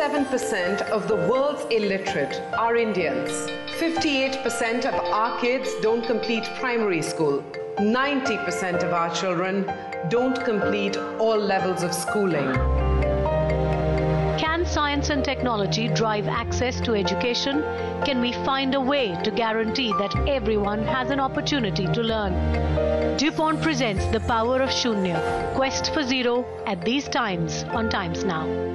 57% of the world's illiterate are Indians. 58% of our kids don't complete primary school. 90% of our children don't complete all levels of schooling. Can science and technology drive access to education? Can we find a way to guarantee that everyone has an opportunity to learn? DuPont presents The Power of Shunya, Quest for Zero at these times on Times Now.